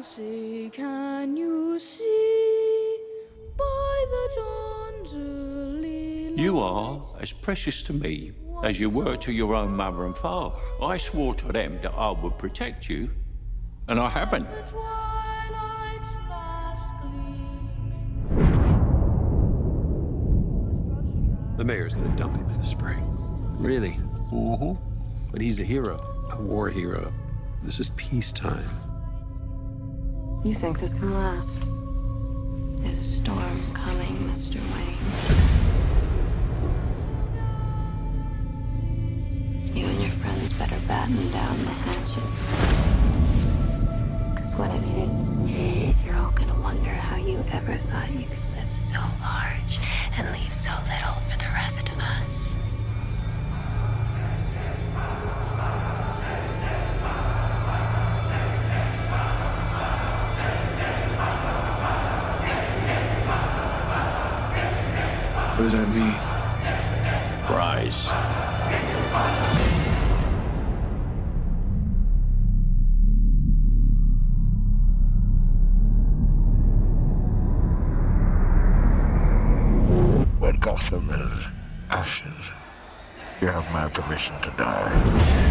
you can you see by the dawn's early You are as precious to me as you were to your own mother and father. I swore to them that I would protect you, and I haven't. the twilight's last gleam? The mayor's gonna dump him in the spring. Really? Mm-hmm. But he's a hero. A war hero. This is peacetime. You think this can last? There's a storm coming, Mr. Wayne. You and your friends better batten down the hatches. Because when it hits, you're all gonna wonder how you ever thought you could live so large and leave so little What does that mean? Rise. When Gotham is ashes, you have my permission to die.